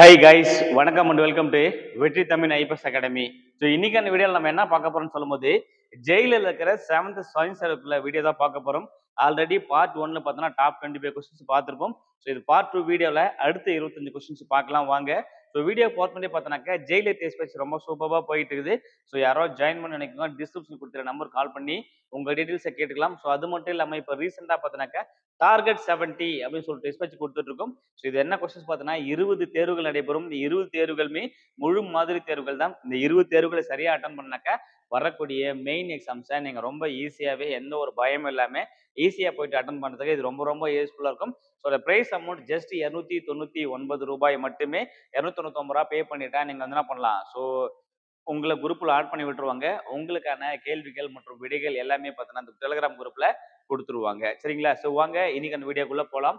High guys வணக்கம் and welcome to Vetri Tamil IPS academy so இன்னைக்கான வீடியோவில் நம்ம என்ன பார்க்க போறோம்னு சொல்லும்போது ஜெயிலில் இருக்கிற செவன்த் சயின்ஸ் அளவுக்குள்ள வீடியோ தான் பார்க்க போறோம். ஆல்ரெடி பார்ட் ஒன்ல பார்த்தோன்னா டாப் டுவெண்ட்டி ஃபைவ் கொஸ்டின்ஸ் பார்த்துருப்போம். ஸோ இது பார்ட் டூ வீடியோவில் அடுத்த இருபத்தஞ்சு கொஸ்டின்ஸ் பார்க்கலாம் வாங்க. ஸோ வீடியோ பார்த்து பண்ணி பார்த்தோன்னாக்கா ஜெயிலர் டேஸ்ட் பேச்சு ரொம்ப சூப்பராக போயிட்டு இருக்குது ஸோ யாரோ ஜாயின் பண்ண நினைக்கோங்க டிஸ்கிரிப்ஷன் கொடுத்துற நம்பர் கால் பண்ணி உங்கள் டீட்டெயில்ஸை கேட்டுக்கலாம். ஸோ அது மட்டும் இல்லாமல் இப்போ ரீசெண்டாக பார்த்தோன்னாக்கா டார்கெட் செவன்ட்டி அப்படின்னு சொல்லிட்டு டெஸ்ட் பேச்சு கொடுத்துட்டு இருக்கோம் ஸோ இது என்ன கொஸ்டின்ஸ் பார்த்தோன்னா இருபது தேர்வுகள் நடைபெறும். இந்த இருபது தேர்வுகளுமே முழு மாதிரி தேர்வுகள் தான். இந்த இருபது தேர்வுகளை சரியாக அட்டன் பண்ணாக்கா வரக்கூடிய மெயின் எக்ஸாம்ஸை நீங்கள் ரொம்ப ஈஸியாகவே எந்த ஒரு பயமும் இல்லாமல் ஈஸியாக போயிட்டு அட்டன் பண்ணுறதுக்கு இது ரொம்ப ரொம்ப யூஸ்ஃபுல்லாக இருக்கும். ஸோ இந்த ப்ரைஸ் அமௌண்ட் ஜஸ்ட் இரநூத்தி தொண்ணூற்றி ஒன்பது ரூபாய் மட்டுமே இரநூத்தி தொண்ணூத்தொம்பது ரூபா பே பண்ணிட்டா நீங்கள் வந்து என்ன பண்ணலாம்? ஸோ உங்களை குரூப்பில் ஆட் பண்ணி விட்டுருவாங்க. உங்களுக்கான கேள்விகள் மற்றும் விடைகள் எல்லாமே பார்த்தீங்கன்னா அந்த டெலிகிராம் குரூப்பில் கொடுத்துருவாங்க. சரிங்களா? ஸோ வாங்க இன்னைக்கு அந்த வீடியோக்குள்ளே போகலாம்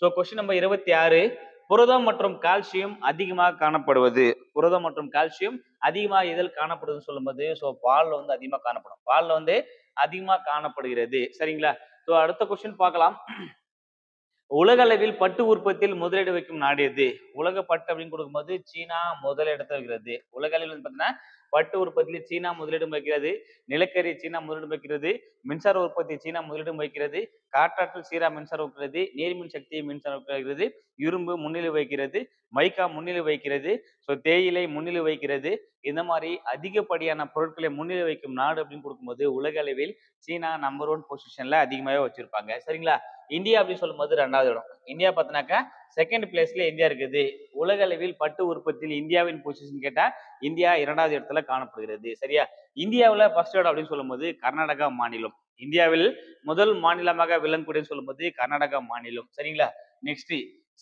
ஸோ கொஸ்டின் நம்பர் இருபத்தி ஆறு. புரதம் மற்றும் கால்சியம் அதிகமாக காணப்படுவது. புரதம் மற்றும் கால்சியம் அதிகமாக இதில் காணப்படுதுன்னு சொல்லும்போது ஸோ பாலில் வந்து அதிகமாக காணப்படும். பாலில் வந்து அதிகமாக காணப்படுகிறது. சரிங்களா? ஸோ அடுத்த கொஸ்டின் பார்க்கலாம். உலக அளவில் பட்டு உற்பத்தியில் முதலீடு வைக்கும் நாடு எது? உலக பட்டு அப்படின்னு கொடுக்கும்போது சீனா முதலிடத்தை வைக்கிறது உலக அளவில் பார்த்தீங்கன்னா பட்டு உற்பத்தியில் சீனா முதலிடம் வைக்கிறது நிலக்கரி சீனா முதலிடம் வைக்கிறது மின்சார உற்பத்தி சீனா முதலிடம் வைக்கிறது காற்றாற்றல் சீரா மின்சாரம் வைக்கிறது நீர்மின் சக்தியை மின்சாரம் வைக்கிறது இரும்பு முன்னிலை வைக்கிறது மைக்கா முன்னிலை வைக்கிறது ஸோ தேயிலை முன்னிலை வைக்கிறது இந்த மாதிரி அதிகப்படியான பொருட்களை முன்னிலை வைக்கும் நாடு அப்படின்னு கொடுக்கும்போது உலக அளவில் சீனா நம்பர் ஒன் பொசிஷன்ல அதிகமாகவே வச்சிருப்பாங்க. சரிங்களா? இந்தியா அப்படின்னு சொல்லும்போது ரெண்டாவது இடம். இந்தியா பார்த்தினாக்கா செகண்ட் பிளேஸ்ல இந்தியா இருக்குது. உலக அளவில் பட்டு உற்பத்தியில் இந்தியாவின் பொசிஷன் கேட்டா இந்தியா இரண்டாவது இடத்துல காணப்படுகிறது. சரியா? இந்தியாவில் ஃபர்ஸ்ட் இடம் அப்படின்னு சொல்லும்போது கர்நாடகா மாநிலம். இந்தியாவில் முதல் மாநிலமாக விளங்கக்கூடியன்னு சொல்லும்போது கர்நாடகா மாநிலம். சரிங்களா? நெக்ஸ்ட்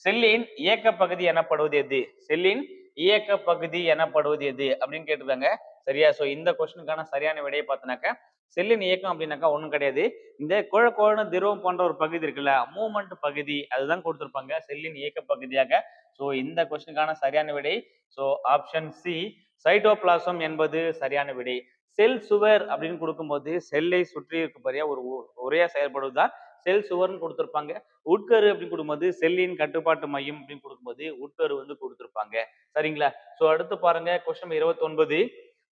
செல்லின் இயக்க பகுதி எனப்படுவது எது? செல்லின் இயக்க பகுதி எனப்படுவது எது? அப்படின்னு கேட்டிருக்காங்க. சரியா? சோ இந்த கொஸ்டினுக்கான சரியான விடையை பார்த்தோன்னாக்கா செல்லின் இயக்கம் அப்படின்னாக்கா ஒன்றும் கிடையாது. இந்த குழ குழன திரவம் போன்ற ஒரு பகுதி இருக்குல்ல மூமெண்ட் பகுதி அதுதான் கொடுத்துருப்பாங்க. செல்லின் இயக்க பகுதியாக. ஸோ இந்த கொஸ்டினுக்கான சரியான விடை ஸோ ஆப்ஷன் சி சைட்டோபிளாசம் என்பது சரியான விடை. செல் சுவர் அப்படின்னு கொடுக்கும்போது செல்லை சுற்றி இருக்கக்கூடிய ஒரு உரையா செயல்படுவதுதான் செல் சுவர்னு கொடுத்துருப்பாங்க. உட்கரு அப்படின்னு கொடுக்கும்போது செல்லின் கட்டுப்பாட்டு மையம் அப்படின்னு கொடுக்கும்போது உட்கரு வந்து கொடுத்துருப்பாங்க. சரிங்களா? ஸோ அடுத்து பாருங்க கொஸ்டின் இருபத்தொன்பது.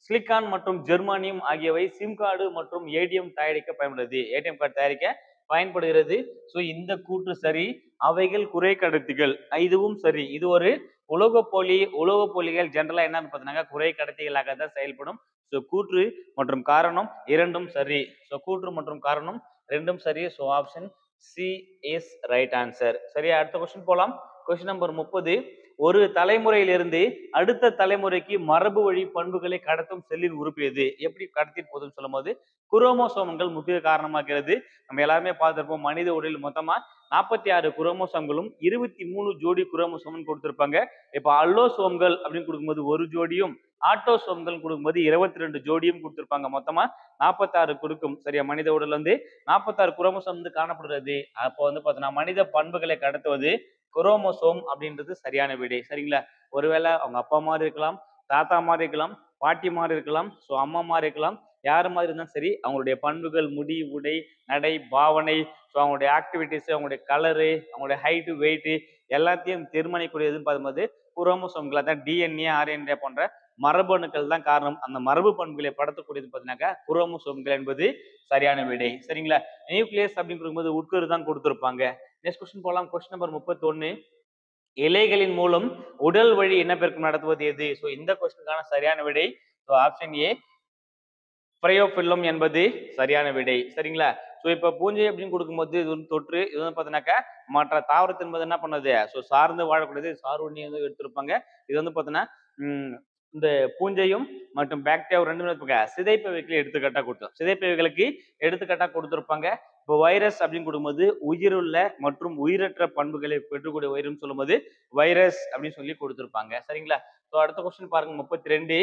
சிலிக்கான் மற்றும் ஜெர்மானியம் ஆகியவை சிம் கார்டு மற்றும் ஏடிஎம் தயாரிக்க பயன்படுது. ஏடிஎம் கார்டு தயாரிக்க பயன்படுகிறது. ஸோ இந்த கூற்று சரி அவைகள் குறை கடத்திகள். இதுவும் சரி. இது ஒரு உலோகப்போலி உலோகப்போலிகள் ஜென்ரலா என்னன்னு பார்த்தீங்கன்னா குறை கடத்திகளாக தான் செயல்படும். ஸோ கூற்று மற்றும் காரணம் இரண்டும் சரி. ஸோ கூற்று மற்றும் காரணம் ரெண்டும் சரி so option C is right answer சரியா? அடுத்த கொஸ்டின் போகலாம் கொஸ்டின் நம்பர் முப்பது. ஒரு தலைமுறையிலிருந்து அடுத்த தலைமுறைக்கு மரபு வழி பண்புகளை கடத்தும் செல்லின் உறுப்பு எது? எப்படி கடத்திட்டு போகுதுன்னு சொல்லும் போது குரோமோசோம்கள் முக்கிய காரணமாகிறது. நம்ம எல்லாருமே பார்த்துருப்போம் மனித உடலில் மொத்தமாக நாற்பத்தி ஆறு குரோமோசோம்களும் இருபத்தி மூணு ஜோடி குரோமோசோம்னு கொடுத்துருப்பாங்க. இப்போ அல்லோசோம்கள் அப்படின்னு கொடுக்கும்போது ஒரு ஜோடியும் ஆட்டோசோம்கள் கொடுக்கும்போது இருபத்தி ரெண்டு ஜோடியும் கொடுத்துருப்பாங்க. மொத்தமா நாற்பத்தாறு கொடுக்கும். சரியா? மனித உடல் வந்து நாற்பத்தாறு குரோமோசோம் வந்து காணப்படுறது. அப்போ வந்து பார்த்தோன்னா மனித பண்புகளை கடத்துவது குரோமோசோம் அப்படின்றது சரியான விடை. சரிங்களா? ஒருவேளை அவங்க அப்பா மாதிரி இருக்கலாம் தாத்தா மாதிரி இருக்கலாம் பாட்டி மாதிரி இருக்கலாம் ஸோ அம்மா மாதிரி இருக்கலாம். யார் மாதிரி இருந்தாலும் சரி அவங்களுடைய பண்புகள் முடி உடை நடை பாவனை ஸோ அவங்களுடைய ஆக்டிவிட்டிஸ் அவங்களுடைய கலரு அவங்களுடைய ஹைட்டு வெயிட்டு எல்லாத்தையும் தீர்மானிக்கூடியதுன்னு பார்க்கும்போது குரோமோசோம்களை தான் டிஎன்ஏ ஆர்என்ஏ போன்ற மரபணுக்கள் தான் காரணம். அந்த மரபு பண்புகளை படுத்தக்கூடியது பார்த்தீங்கன்னாக்கா குரோமோசோம்கள் என்பது சரியான விடை. சரிங்களா? நியூக்ளியஸ் அப்படின்னு கொடுக்கும்போது உட்கரு தான் கொடுத்துருப்பாங்க. நெக்ஸ்ட் கொஸ்டின் போகலாம் கொஸ்டின் நம்பர் முப்பத்தொன்று இலைகளின் மூலம் உடல் வழி இனப்பெருக்கம் நடத்துவது எது? ஸோ இந்த கொஸ்டினுக்கான சரியான விடை. ஸோ ஆப்ஷன் ஏ பிரயோபில்லம் என்பது சரியான விடை. சரிங்களா? ஸோ இப்போ பூஞ்சை அப்படின்னு கொடுக்கும்போது இது வந்து தொற்று இது வந்து பார்த்தீங்கன்னாக்கா மற்ற தாவரத்து என்பது என்ன பண்ணுது? ஸோ சார்ந்து வாழக்கூடியது சார்வண்ணி வந்து எடுத்திருப்பாங்க. இது வந்து பார்த்தீங்கன்னா இந்த பூஞ்சையும் மற்றும் பாக்டீரியாவும் ரெண்டுமே இருப்பாங்க சிதைப்பவைகளை எடுத்துக்காட்டாக கொடுத்தோம். சிதைப்பவைகளுக்கு எடுத்துக்காட்டாக கொடுத்துருப்பாங்க. இப்போ வைரஸ் அப்படின்னு கொடுக்கும்போது உயிருள்ள மற்றும் உயிரற்ற பண்புகளை பெற்றுக்கூடிய உயிரும் சொல்லும்போது வைரஸ் அப்படின்னு சொல்லி கொடுத்துருப்பாங்க. சரிங்களா? ஸோ அடுத்த கொஸ்டின் பாருங்க முப்பத்தி ரெண்டு.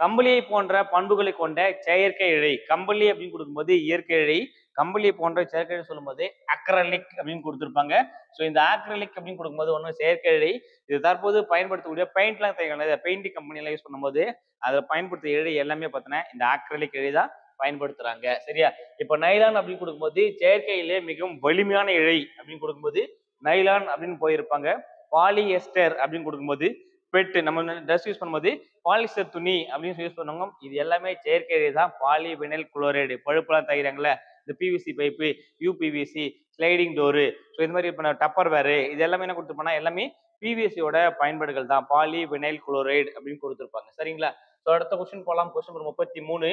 கம்பளியை போன்ற பண்புகளை கொண்ட செயற்கை இழை. கம்பளி அப்படின்னு கொடுக்கும்போது இயற்கை இழை. கம்பளி போன்ற செயற்கை இழை சொல்லும்போது அக்ரலிக் அப்படின்னு கொடுத்துருப்பாங்க. ஸோ இந்த ஆக்ரலிக் அப்படின்னு கொடுக்கும்போது ஒன்று செயற்கை இழை. இது தற்போது பயன்படுத்தக்கூடிய பெயிண்ட்லாம் தயாரிக்கல பெயிண்டிங் கம்பெனிலாம் யூஸ் பண்ணும்போது அதில் பயன்படுத்த இழை எல்லாமே பார்த்தீங்கன்னா இந்த ஆக்ரலிக் இழை தான் பயன்படுத்துறாங்க. சரியா? இப்போ நைலான் அப்படின்னு கொடுக்கும்போது செயற்கையிலே மிகவும் வலிமையான இழை அப்படின்னு கொடுக்கும்போது நைலான் அப்படின்னு போயிருப்பாங்க. பாலிஎஸ்டர் அப்படின்னு கொடுக்கும்போது பெட் நம்ம ட்ரெஸ் யூஸ் பண்ணும்போது பாலிஸ்டர் துணி அப்படின்னு யூஸ் பண்ணுவாங்க. இது எல்லாமே செயற்கை தான். பாலி வினைல் குளோரைடு பழுப்பெல்லாம் தயாரிக்கிறாங்களே இந்த PVC pipe UPVC sliding door so இது மாதிரி இப்போ டப்பர் வேறு இது எல்லாமே என்ன கொடுத்துருப்பாங்கன்னா எல்லாமே பிவிசியோட பயன்பாடுகள் தான். பாலி வினைல் குளோரைடு அப்படின்னு கொடுத்துருப்பாங்க. சரிங்களா? ஸோ அடுத்த கொஸ்டின் போகலாம் கொஸ்டின் நம்பர் முப்பத்தி மூணு.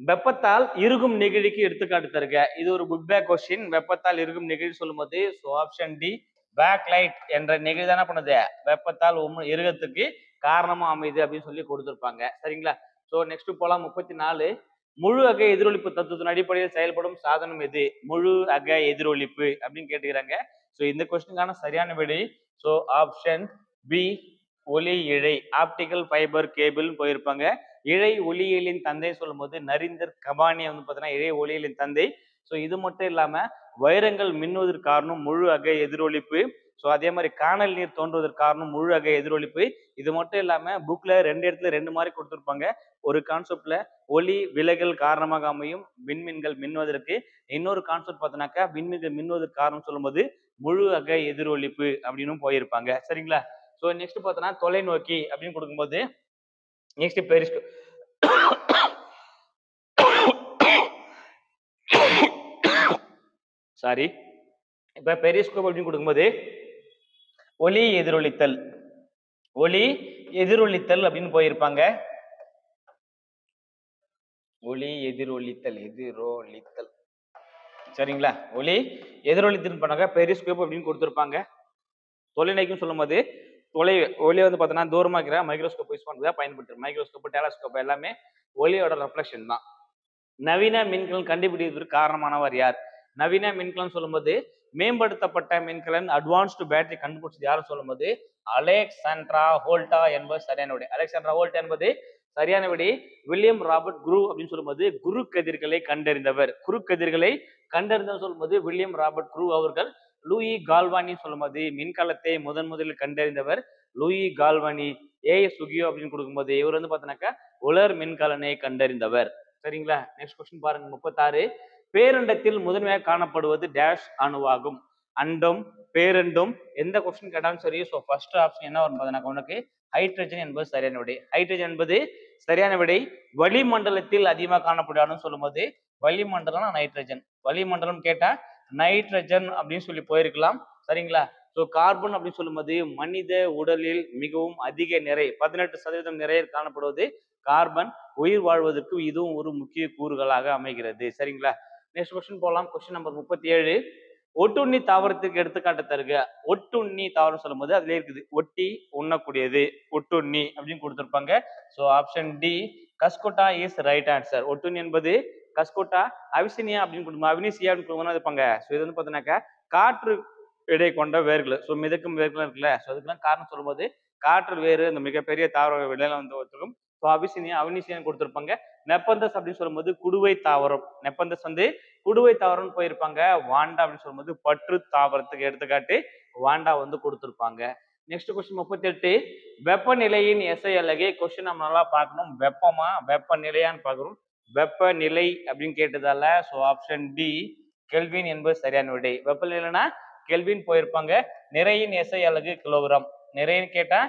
வெப்பத்தால் இறுகும் நெகிழிக்கு எடுத்துக்காட்டு தருக. இது ஒரு குட் பேக் கொஸ்டின் வெப்பத்தால் இறுகும் நெகிழி சொல்லும்போது so option D back light என்ற நெகிழ் தானே பண்ணுது? வெப்பத்தால் உம் இருகத்துக்கு காரணமா அமையுது அப்படின்னு சொல்லி கொடுத்துருப்பாங்க. சரிங்களா? ஸோ நெக்ஸ்ட் போலாம். முப்பத்தி நாலு முழு அக எதிரொலிப்பு தத்துவத்தின் அடிப்படையில் செயல்படும் சாதனம் எது? முழு அக எதிரொலிப்பு அப்படின்னு கேட்டுக்கிறாங்க. ஸோ இந்த கொஸ்டினுக்கான சரியான விடை. ஸோ ஆப்ஷன் பி ஒலி இழை. ஆப்டிக்கல் ஃபைபர் கேபிள்னு போயிருப்பாங்க. இழை ஒளியியலின் தந்தை சொல்லும்போது நரிந்தர் கபானி வந்து பார்த்தீங்கன்னா இழை ஒளியியலின் தந்தை. ஸோ இது மட்டும் இல்லாமல் வைரங்கள் மின்னுவதற்கு காரணம் முழு அகை எதிரொலிப்பு ஸோ அதே மாதிரி காணல் நீர் தோன்றுவதற்கு காரணம் முழு அகை எதிரொலிப்பு இது மட்டும் இல்லாமல் புக்கில் ரெண்டு இடத்துல ரெண்டு மாதிரி கொடுத்துருப்பாங்க. ஒரு கான்செப்டில் ஒளி விலகல் காரணமாக அமையும் விண்மீன்கள் மின்னுவதற்கு. இன்னொரு கான்செப்ட் பார்த்தோன்னாக்கா விண்மீன்கள் மின்னுவதற்கு காரணம் சொல்லும்போது முழு அகை எதிரொலிப்பு அப்படின்னு போயிருப்பாங்க. சரிங்களா? ஸோ நெக்ஸ்ட் பார்த்தோன்னா தொலைநோக்கி அப்படின்னு கொடுக்கும்போது நெக்ஸ்ட் பெரிஸ்கோ சாரி இப்போ பெரிஸ்கோப் அப்படின்னு கொடுக்கும்போது ஒளி எதிரொலித்தல். ஒளி எதிரொலித்தல் அப்படின்னு போயிருப்பாங்க. ஒளி எதிரொலித்தல் எதிரொலித்தல். சரிங்களா? ஒளி எதிரொலித்தல் பண்ணாங்க பெரிஸ்கோப் அப்படின்னு கொடுத்துருப்பாங்க. தொலைநோக்கின்னு சொல்லும்போது தொலை ஒளியை வந்து பார்த்தோன்னா தூரமாக இருக்கிற மைக்ரோஸ்கோப் யூஸ் பண்ணுறதா பயன்படுத்து மைக்ரோஸ்கோப் டெலஸ்கோப் எல்லாமே ஒளியோட ரெஃப்ளெக்ஷன் தான். நவீன மின்கலன் கண்டுபிடிப்பதற்கு காரணமானவர் யார்? நவீன மின்கலன் சொல்லும்போது மேம்படுத்தப்பட்ட மின்கலன் அட்வான்ஸ்டு பேட்டரி கண்டுபிடிச்சது யாரும் சொல்லும்போது அலெக்சாண்ட்ரா ஹோல்டா என்பது சரியான விடை. அலெக்சாண்ட்ரா ஹோல்டா என்பது சரியான விடை. வில்லியம் ராபர்ட் குரு அப்படின்னு சொல்லும்போது குரு கதிர்களை கண்டறிந்தவர். குரு கதிர்களை கண்டறிந்தவர் சொல்லும்போது வில்லியம் ராபர்ட் குரு அவர்கள் லூயி கால்வானி சொல்லும்போது மின்கலத்தை முதன் முதலில் கண்டறிந்தவர் லூயி கால்வானி. ஏ சுகியோ அப்படின்னு கொடுக்கும்போது இவர் வந்து பார்த்தோன்னாக்கா உலர் மின்கலனை கண்டறிந்தவர். சரிங்களா? நெக்ஸ்ட் கொஸ்டின் பாருங்க முப்பத்தாறு. பேரண்டத்தில் முதன்மையாக காணப்படுவது டேஷ் அணுவாகும். அண்டும் பேரண்டும் எந்த கொஸ்டின் கேட்டாலும் சரி ஸோ ஃபர்ஸ்ட் ஆப்ஷன் என்ன வரும் பார்த்தீங்கன்னா உனக்கு ஹைட்ரஜன் என்பது சரியான விடை. ஹைட்ரஜன் என்பது சரியான விடை. வளிமண்டலத்தில் அதிகமாக காணப்படுவான்னு சொல்லும்போது வளிமண்டலம் நைட்ரஜன் வளிமண்டலம் கேட்டா நைட்ரஜன் அப்படின்னு சொல்லி போயிருக்கலாம். சரிங்களா? ஸோ கார்பன் அப்படின்னு சொல்லும்போது மனித உடலில் மிகவும் அதிக நிறை பதினெட்டு சதவீதம் நிறைய காணப்படுவது கார்பன் உயிர் வாழ்வதற்கு இதுவும் ஒரு முக்கிய கூறுகளாக அமைகிறது. சரிங்களா? நெக்ஸ்ட் கொஸ்டின் போகலாம் கொஸ்டின் நம்பர் முப்பத்தி ஏழு ஒட்டுண்ணி தாவரத்துக்கு எடுத்துக்காட்டு தருக. ஒட்டுண்ணி தாவரம் சொல்லும்போது அதுல இருக்குது. ஒட்டி உண்ணக்கூடியது. ஒட்டுண்ணி அப்படின்னு கொடுத்துருப்பாங்க. So option D cuscuta is right answer ஒட்டுண்ணி என்பது கஸ்கோட்டா அவிசினியா அப்படின்னு கொடுப்போம் அவினிசியா அப்படின்னு கொடுக்கணும் இருப்பாங்க. ஸோ இது வந்து பார்த்தீங்கன்னாக்கா காற்று இடை கொண்ட வேர்கள். ஸோ மிதக்கும் வேர்கள் இருக்குல்ல. ஸோ அதுக்கெல்லாம் காரணம் சொல்லும்போது காற்று வேறு இந்த மிகப்பெரிய தாவர விடையில வந்து ஒருத்தரும் ஸோ அபிசினியா அவினிசியான்னு கொடுத்துருப்பாங்க. நெப்பந்தஸ் அப்படின்னு சொல்லும்போது குடுவை தாவரம். நெப்பந்தஸ் வந்து குடுவை தாவரம்னு போயிருப்பாங்க. வாண்டா அப்படின்னு சொல்லும்போது பற்று தாவரத்துக்கு எடுத்துக்காட்டு வாண்டா வந்து கொடுத்துருப்பாங்க. நெக்ஸ்ட் கொஸ்டின் முப்பத்தி எட்டு வெப்பநிலையின் எஸ்ஐ அழகே கொஸ்டின் நம்ம நல்லா பார்க்கணும். வெப்பமா? வெப்பநிலையான்னு பார்க்குறோம். வெப்பநிலை அப்படின்னு கேட்டதால ஸோ ஆப்ஷன் டி கெல்வின் என்பது சரியான விடை. வெப்பநிலைனா கெல்வின் போயிருப்பாங்க. நிறையின் எஸ்ஐ அலகு கிலோகிராம் நிறைன்னு கேட்டா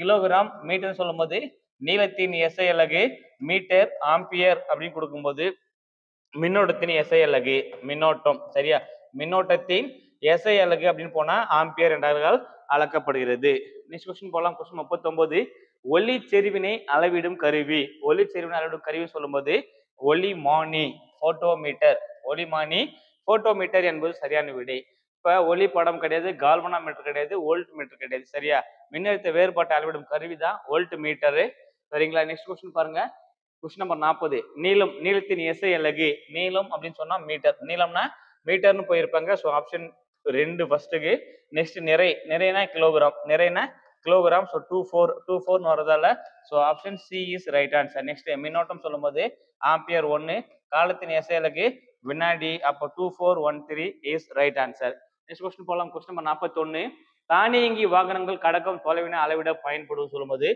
கிலோகிராம் மீட்டர்னு சொல்லும்போது நீளத்தின் எஸ்ஐ அலகு மீட்டர் ஆம்பியர் அப்படின்னு கொடுக்கும்போது மின்னோட்டத்தின் எஸ்ஐ அலகு மின்னோட்டம் சரியா? மின்னோட்டத்தின் எஸ்ஐ அலகு அப்படின்னு போனா ஆம்பியர் என்றால் அளக்கப்படுகிறது. நெக்ஸ்ட் கொஸ்டின் போகலாம் கொஸ்டின் முப்பத்தொன்பது ஒளி செறிவினை அளவிடும் கருவி. ஒளி செறிவினை அளவிடும் கருவி சொல்லும்போது ஒளிமானி போட்டோமீட்டர் ஒளிமானி போட்டோமீட்டர் என்பது சரியான விடை. இப்ப ஒளி படம் கிடையாது கால்வனா மீட்டர் கிடையாது வோல்ட் மீட்டர் கிடையாது சரியா? மின்னழுத்த வேறுபாட்டை அளவிடும் கருவி தான் வோல்ட் மீட்டரு சரிங்களா? நெக்ஸ்ட் கொஸ்டின் பாருங்க. கொஸ்டின் நம்பர் நாற்பது. நீளம் நீளத்தின் எஸ்ஐ அலகு நீளம் அப்படின்னு சொன்னா மீட்டர் நீளம்னா மீட்டர்னு போயிருப்பாங்க. ஸோ ஆப்ஷன் ரெண்டு ஃபர்ஸ்ட்டுக்கு நெக்ஸ்ட் நிறை. நிறைனா kilogram நிறைனா kilogram so two four two ஃபோர்னு வரதால so option C is right answer next மின்னோட்டம் சொல்லும்போது ஆம்பியர் ஒன்று காலத்தின் எஸ்ஐ வினாடி அப்போ two four one three is right answer next question போகலாம் கொஸ்டின் நம்பர் நாற்பத்தொன்று தானியங்கி வாகனங்கள் கடக்கும் தொலைவினை அளவிட பயன்படும் சொல்லும்போது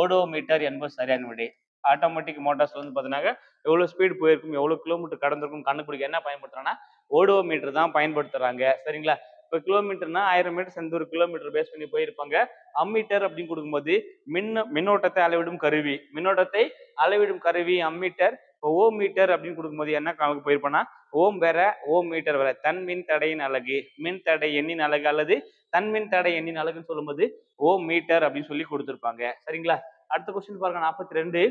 ஓடோமீட்டர் என்பது சரியான விடை. ஆட்டோமேட்டிக் மோட்டார்ஸ் வந்து பார்த்தீங்கன்னா எவ்வளோ ஸ்பீடு போயிருக்கும் எவ்வளோ கிலோமீட்டர் கடந்திருக்கும் கண்டுபிடிக்க என்ன பயன்படுத்துறாங்கன்னா ஓடோமீட்டர் தான் பயன்படுத்துறாங்க. சரிங்களா? இப்போ கிலோமீட்டர்னா ஆயிரம் மீட்டர் சேர்ந்து ஒரு கிலோமீட்டர் பேஸ் பண்ணி போயிருப்பாங்க. அம்மீட்டர் அப்படின்னு கொடுக்கும்போது மின்ன மின்னோட்டத்தை அளவிடும் கருவி. மின்னோட்டத்தை அளவிடும் கருவி அம்மீட்டர் இப்போ ஓம் மீட்டர் அப்படின்னு கொடுக்கும்போது என்ன கணக்கு போயிருப்போம்னா ஓம் வேற ஓம் மீட்டர் வேற. தன் மின் தடையின் அழகு மின் தடை எண்ணின் அழகு அல்லது தன் மின் தடை எண்ணின் அழகுன்னு சொல்லும்போது ஓம் மீட்டர் அப்படின்னு சொல்லி கொடுத்துருப்பாங்க. சரிங்களா? அடுத்த கொஸ்டின் பாருங்க நாற்பத்தி ரெண்டு.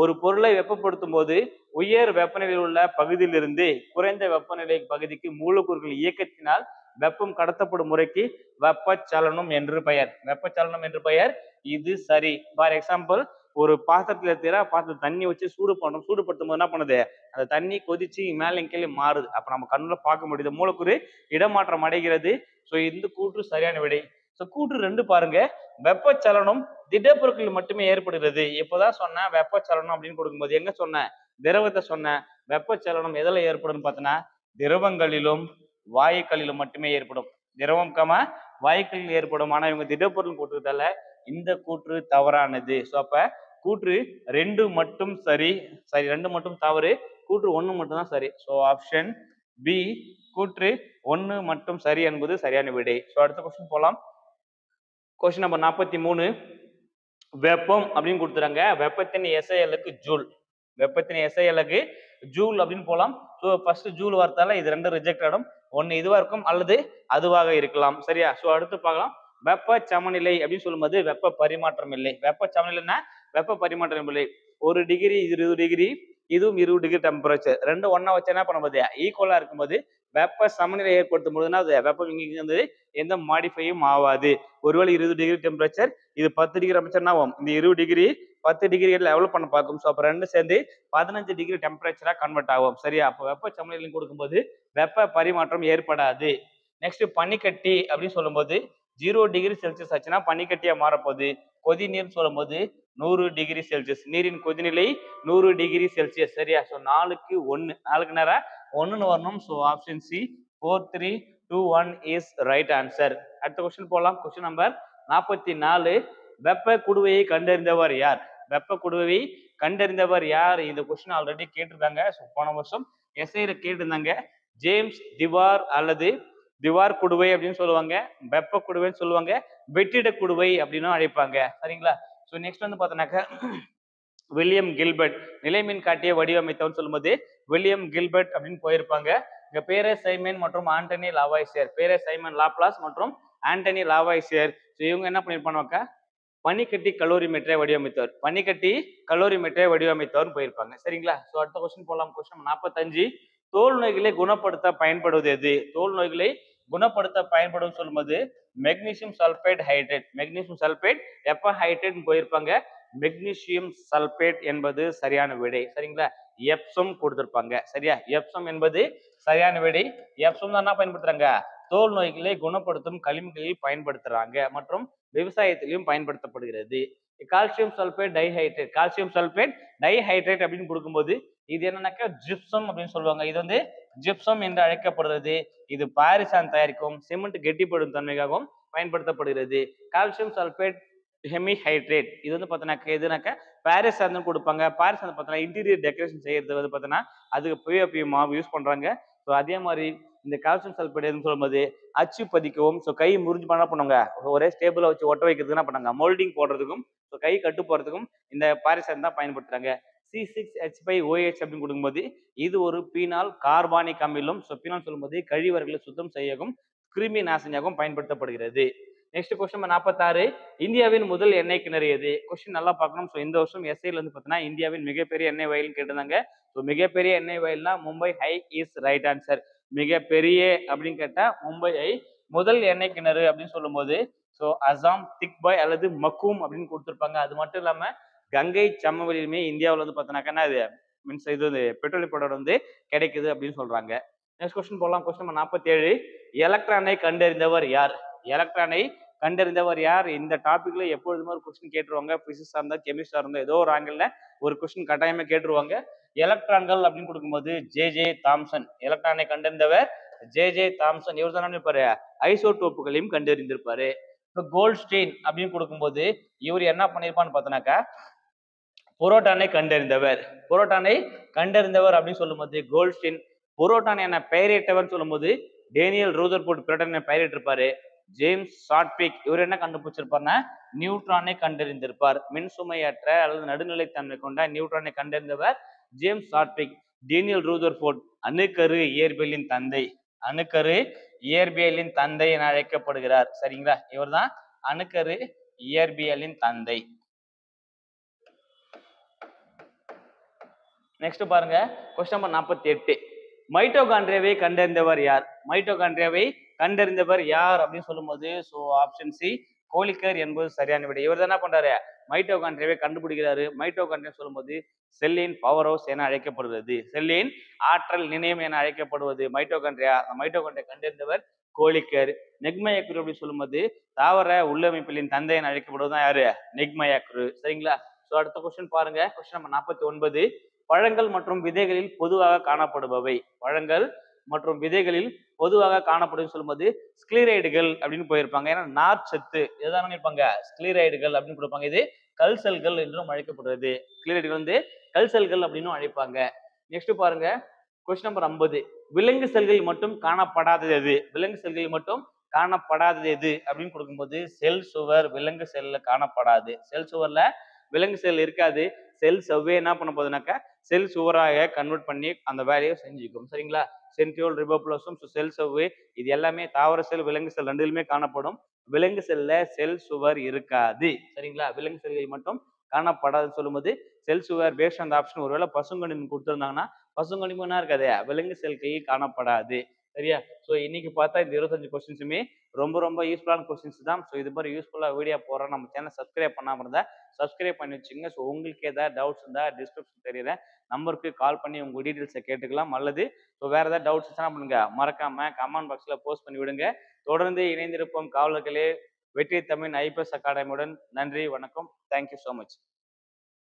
ஒரு பொருளை வெப்பப்படுத்தும் போது உயர் வெப்பநிலையில் உள்ள பகுதியிலிருந்து குறைந்த வெப்பநிலை பகுதிக்கு மூலக்கூறுகள் இயக்கத்தினால் வெப்பம் கடத்தப்படும் முறைக்கு வெப்பச்சலனம் என்று பெயர். வெப்பச்சலனம் என்று பெயர். இது சரி. ஃபார் எக்ஸாம்பிள் ஒரு பாத்திரத்துல இருக்கிற பாத்திரத்தில் தண்ணி வச்சு சூடு பண்ணணும். சூடுபடுத்தும் போது என்ன பண்ணுது? அந்த தண்ணி கொதிச்சு மேலே கீழே மாறுது. அப்ப நம்ம கண்ணுல பார்க்க முடியுது. மூலக்கூறு இடமாற்றம் அடைகிறது. ஸோ இந்த கூற்று சரியான விடை. ஸோ கூற்று ரெண்டு பாருங்க. வெப்பச்சலனம் திடப்பொருட்களில் மட்டுமே ஏற்படுகிறது. இப்போதான் சொன்னேன் வெப்பச்சலனம் அப்படின்னு கொடுக்கும்போது எங்க சொன்னேன்? திரவத்தை சொன்னேன். வெப்பச்சலனம் எதில் ஏற்படும் பார்த்தோன்னா திரவங்களிலும் வாயுக்களிலும் மட்டுமே ஏற்படும். திரவம் கம வாயுக்களில் ஏற்படும். ஆனால் இவங்க திடப்பொருள் கூட்டுறதால இந்த கூற்று தவறானது. ஸோ அப்ப கூற்று ரெண்டு மட்டும் சரி சரி ரெண்டு மட்டும் தவறு கூற்று ஒன்று மட்டும் தான் சரி. ஸோ ஆப்ஷன் பி கூற்று ஒன்று மட்டும் சரி என்பது சரியான விடை. ஸோ அடுத்த கொஸ்டின் போகலாம் கொஸ்டின் நம்பர் நாற்பத்தி மூணு. வெப்பம் அப்படின்னு கொடுத்துறாங்க வெப்பத்தின் எஸ்ஐ அலகு ஜூல். வெப்பத்தின் எஸ்ஐ அலகு ஜூல் அப்படின்னு போகலாம் ஸோ ஃபர்ஸ்ட் ஜூல் வார்த்தால இது ரெண்டும் ரிஜெக்ட் ஆகிடும் ஒன்று இதுவாக இருக்கும் அல்லது அதுவாக இருக்கலாம். சரியா? ஸோ அடுத்து பார்க்கலாம். வெப்ப சமநிலை அப்படின்னு சொல்லும்போது வெப்ப பரிமாற்றம் இல்லை. வெப்ப சமநிலைன்னா வெப்ப பரிமாற்றம் இல்லை. ஒரு டிகிரி இருபது டிகிரி இதுவும் இருபது டிகிரி டெம்பரேச்சர் ரெண்டு ஒன்றா வச்சு என்ன பண்ணும்போது ஈக்குவலா இருக்கும்போது வெப்ப சமநிலை ஏற்படுத்தும் பொழுதுனா அது வெப்பம் இங்கே வந்து எந்த மாடிஃபையும் ஆகாது. ஒருவேளை இருபது டிகிரி டெம்பரேச்சர் இது பத்து டிகிரி டெம்பரேச்சர்னா ஆகும் இந்த இருபது டிகிரி பத்து டிகிரி லெவல் பண்ண பார்க்கும். ஸோ அப்போ ரெண்டு சேர்ந்து பதினஞ்சு டிகிரி டெம்பரேச்சராக கன்வெர்ட் ஆகும். சரியா? அப்போ வெப்ப சமநிலை கொடுக்கும்போது வெப்ப பரிமாற்றம் ஏற்படாது. நெக்ஸ்ட் பனிக்கட்டி அப்படின்னு சொல்லும்போது ஜீரோ டிகிரி செல்சியஸ் ஆச்சுன்னா பனிக்கட்டியாக மாறப்போகுது. கொதிநீர்னு சொல்லும்போது நூறு டிகிரி செல்சியஸ் நீரின் கொதிநிலை நூறு டிகிரி செல்சியஸ் சரியா? ஸோ நாலுக்கு ஒன்று நாலுக்கு நேரம் ஒன்றுன்னு வரணும். So option C four three two one is right answer அடுத்த கொஸ்டின் போகலாம் கொஸ்டின் நம்பர் நாற்பத்தி நாலு வெப்ப குடுவையை கண்டறிந்தவர் யார்? வெப்ப குடுவையை கண்டறிந்தவர் யார்? இந்த கொஸ்டின் ஆல்ரெடி கேட்டிருக்காங்க. ஸோ போன வருஷம் எஸ்ஐல கேட்டிருந்தாங்க. ஜேம்ஸ் திவார் அல்லது திவார் குடுவை அப்படின்னு சொல்லுவாங்க. வெப்ப குடுவைன்னு சொல்லுவாங்க. வெற்றிட குடுவை அப்படின்னு அழைப்பாங்க. சரிங்களா? ஸோ நெக்ஸ்ட் வந்து பார்த்தோன்னாக்க வில்லியம் கில்பர்ட். நிலைமின் காட்டிய வடிவமைத்தவன் சொல்லும்போது வில்லியம் கில்பர்ட் அப்படின்னு போயிருப்பாங்க. இங்க பேரே சைமன் மற்றும் ஆண்டனி லாவாய்சியர். பேரே சைமன் லாப்லாஸ் மற்றும் ஆண்டனி லாவாய்சியர். ஸோ இவங்க என்ன பண்ணியிருப்பாங்க பனிக்கட்டி கலோரிமீட்டரை வடிவமைத்தவர். பனிக்கட்டி கலோரிமீட்டரை வடிவமைத்தவர் போயிருப்பாங்க. சரிங்களா? ஸோ அடுத்த கொஸ்டின் போகலாம் கொஸ்டின் நாற்பத்தஞ்சு தோல் நோய்களை குணப்படுத்த பயன்படுவது எது? தோல் நோய்களை குணப்படுத்த பயன்படும் சொல்லும்போது magnesium sulphate hydrate magnesium sulphate எப்ப ஹைட்ரேட் போயிருப்பாங்க. மெக்னீசியம் சல்பேட் என்பது சரியான விடை. சரிங்களா? எப்சம் கொடுத்துருப்பாங்க. சரியா? எப்சம் என்பது சரியான விடை. எப்சம் தான் என்ன பயன்படுத்துறாங்க? தோல் நோய்களை குணப்படுத்தும் களிமண்களில் பயன்படுத்துறாங்க மற்றும் விவசாயத்திலையும் பயன்படுத்தப்படுகிறது. Calcium sulphate dihydrate. Calcium sulphate dihydrate அப்படின்னு கொடுக்கும்போது இது என்னன்னாக்கா ஜிப்சம் அப்படின்னு சொல்லுவாங்க. இது வந்து ஜிப்சம் என்று அழைக்கப்படுறது. இது பாரிசான் தயாரிக்கும் சிமெண்ட் கெட்டிப்படும் தன்மைக்காகவும் பயன்படுத்தப்படுகிறது. கால்சியம் சல்பேட் ஹெமிஹைட்ரேட் இது வந்து பார்த்தோன்னாக்கா எதுனாக்கா பாரிஸ் சார்ந்து கொடுப்பாங்க. பாரிஸ் வந்து பார்த்தோன்னா இன்டீரியர் டெக்கரேஷன் செய்யறது வந்து பார்த்தோன்னா அதுக்கு பிஓபி மாவு யூஸ் பண்ணுறாங்க ஸோ அதே மாதிரி இந்த கால்சியம் சல்பேட் எதுன்னு சொல்லும்போது அச்சு பதிக்கவும் ஸோ கை முறிஞ்சு பண்ண பண்ணுவாங்க? ஒரே ஸ்டேபிளா வச்சு ஒட்ட வைக்கிறதுக்கு என்ன பண்ணாங்க மோல்டிங் போடுறதுக்கும் ஸோ கை கட்டு போகிறதுக்கும் இந்த பாரிசான் தான் பயன்படுத்துறாங்க. C six H five OH அப்படின்னு கொடுக்கும்போது இது ஒரு பீனால் கார்பானிக் அமிலும். ஸோ பீனால் சொல்லும்போது கழிவறைகளை சுத்தம் செய்யவும் கிருமி நாசினியாகவும் பயன்படுத்தப்படுகிறது. நெக்ஸ்ட் கொஸ்டின் நாற்பத்தாறு இந்தியாவின் முதல் எண்ணெய் கிணறு எது? கொஸ்டின் நல்லா பார்க்கணும். ஸோ இந்த வருஷம் எஸ்ஐல வந்து பார்த்தீங்கன்னா இந்தியாவின் மிகப்பெரிய எண்ணெய் வயல்னு கேட்டிருந்தாங்க. ஸோ மிகப்பெரிய எண்ணெய் வயல்னா Mumbai high is right answer மிகப்பெரிய அப்படின்னு கேட்டால் மும்பை ஹை முதல் எண்ணெய் கிணறு அப்படின்னு சொல்லும்போது ஸோ அசாம் திக்பாய் அல்லது மக்கூம் அப்படின்னு கொடுத்துருப்பாங்க. அது மட்டும் இல்லாமல் கங்கை சமவெளியுமே இந்தியாவில் வந்து பார்த்தோன்னாக்கா அது மீன்ஸ் இது வந்து பெட்ரோலிய ப்ராடக்ட் வந்து கிடைக்குது அப்படின்னு சொல்கிறாங்க நெக்ஸ்ட் கொஸ்டின் போகலாம் கொஸ்டின் நம்பர் நாற்பத்தேழு எலக்ட்ரானை கண்டறிந்தவர் யார்? எலக்ட்ரானை கண்டறிந்தவர் யார்? இந்த டாபிக்ல எப்பொழுதுமே ஒரு கொஸ்டின் கேட்டுருவாங்க. பிசிக்ஸா இருந்தா கெமிஸ்டா இருந்தா ஏதோ ஒரு ஆங்கிள் ஒரு கொஸ்டின் கட்டாயமா கேட்டுருவாங்க. எலக்ட்ரான்கள் அப்படின்னு கொடுக்கும்போது ஜே ஜே தாம்சன் எலக்ட்ரானை கண்டறிந்தவர் ஜே ஜே தாம்சன் இவர் தான் இருப்பாரு ஐசோடோப்புகளையும் கண்டறிந்திருப்பாரு. இப்போ கோல்ட்ஸ்டெயின் அப்படின்னு கொடுக்கும்போது இவர் என்ன பண்ணியிருப்பான்னு பார்த்தோன்னாக்கா புரோட்டானை கண்டறிந்தவர். புரோட்டானை கண்டறிந்தவர் அப்படின்னு சொல்லும்போது கோல்ட்ஸ்டெயின் புரோட்டான் என பெயரிட்டவர்னு சொல்லும்போது டேனியல் ரூதர்போர்ட் பிரிட்டனை பயிரிட்டிருப்பாரு ஜேம்ஸ் ஷார்ட்பிக் இவர் என்ன கண்டுபிடிச்சிருப்பாருன்னா நியூட்ரானை கண்டறிந்திருப்பார். மின்சுமையற்ற அல்லது நடுநிலைத்தன்மை கொண்ட நியூட்ரானை கண்டறிந்தவர் ஜேம்ஸ் ஷார்ட்பிக் டேனியல் ரூதர்போர்ட் அணுக்கரு இயற்பியலின் தந்தை. அணுக்கரு இயற்பியலின் தந்தை என அழைக்கப்படுகிறார். சரிங்களா? இவர்தான் அணுக்கரு இயற்பியலின் தந்தை. நெக்ஸ்ட் பாருங்க. கொஸ்டின் நம்பர் நாற்பத்தி எட்டு. மைட்டோகாண்ட்ரியாவை கண்டறிந்தவர் யார்? மைட்டோகாண்ட்ரியாவை கண்டறிந்தவர் யார் அப்படின்னு சொல்லும்போது ஸோ ஆப்ஷன் சி கோலிக்கர் என்பது சரியான விடை. இவர் என்ன பண்றாரு? மைட்டோகாண்ட்ரியாவை கண்டுபிடிக்கிறாரு. மைட்டோகாண்ட்ரியா சொல்லும்போது செல்லின் பவர் ஹவுஸ் என அழைக்கப்படுகிறது. செல்லின் ஆற்றல் நினையம் என அழைக்கப்படுவது. மைட்டோகாண்ட்ரியா அந்த மைட்டோகாண்ட்ரியா கண்டறிந்தவர் கோலிக்கர் நெக்மயக்குரு அப்படின்னு சொல்லும்போது தாவர உள்ளமைப்பிலின் தந்தை என அழைக்கப்படுவது யாரு? நெக்மயக்குரு சரிங்களா? ஸோ அடுத்த கொஸ்டின் பாருங்க. கொஸ்டின் நம்பர் நாற்பத்தி ஒன்பது. பழங்கள் மற்றும் விதைகளில் பொதுவாக காணப்படுபவை. பழங்கள் மற்றும் விதைகளில் பொதுவாக காணப்படும் சொல்லும்போது ஸ்கிளீரைடுகள் அப்படின்னு போயிருப்பாங்க. ஏன்னா நார்ச்சத்து இதுதான் இருப்பாங்க ஸ்கிளீரைடுகள் அப்படின்னு கொடுப்பாங்க. இது கல் செல்கள் என்றும் அழைக்கப்படுறது. ஸ்கிளீரைடுகள் வந்து கல் செல்கள் அப்படின்னும் அழைப்பாங்க. நெக்ஸ்ட் பாருங்க. கொஸ்டின் நம்பர் ஐம்பது. விலங்கு செல்களில் மட்டும் காணப்படாதது எது? விலங்கு செல்களில் மட்டும் காணப்படாதது எது? அப்படின்னு கொடுக்கும்போது செல் சுவர் விலங்கு செல்ல காணப்படாது. செல் சுவர்ல விலங்கு செல் இருக்காது. செல் செவ்வே என்ன பண்ண போகுதுனாக்கா செல் சுவராக கன்வெர்ட் பண்ணி அந்த வேலையை செஞ்சுக்கும். சரிங்களா? சென்ட்ரியோல் ரிபோப்ளோசம் செல் சவ்வு இது எல்லாமே தாவர செல் விலங்கு செல் ரெண்டிலுமே காணப்படும். விலங்கு செல்ல செல் சுவர் இருக்காது. சரிங்களா? விலங்கு செல்களில் மட்டும் காணப்படாதுன்னு சொல்லும்போது செல் சுவர் பேஸ்ட் அந்த ஆப்ஷன் ஒருவேளை பசுங்கனிமம் கொடுத்துருந்தாங்கன்னா பசுங்கனிமம் இருக்காது? விலங்கு செல்களில் காணப்படாது. சரியா? ஸோ இன்னைக்கு பார்த்தா இந்த இருபத்தஞ்சு கொஸ்டின்ஸுமே ரொம்ப ரொம்ப யூஸ்ஃபுல்லான கொஸ்டின்ஸ் தான். ஸோ இது மாதிரி யூஸ்ஃபுல்லாக வீடியோ போடுறோம் நம்ம சேனல் சப்ஸ்கிரைப் பண்ணாமல் இருந்தால் சப்ஸ்கிரைப் பண்ணி வச்சுங்க ஸோ உங்களுக்கு ஏதாவது டவுட்ஸ் இருந்தால் டிஸ்கிரிப்ஷன் தெரியல நம்பருக்கு கால் பண்ணி உங்கள் டீட்டெயில்ஸை கேட்டுக்கலாம். அல்லது ஸோ வேறு ஏதாவது டவுட்ஸ் என்ன பண்ணுங்க. மறக்காம கமெண்ட் பாக்ஸில் போஸ்ட் பண்ணி விடுங்க. தொடர்ந்து இணைந்திருப்போம் காவலர்களே. வெற்றி தமிழ் ஐபிஎஸ் அகாடமியுடன் நன்றி வணக்கம். Thank you so much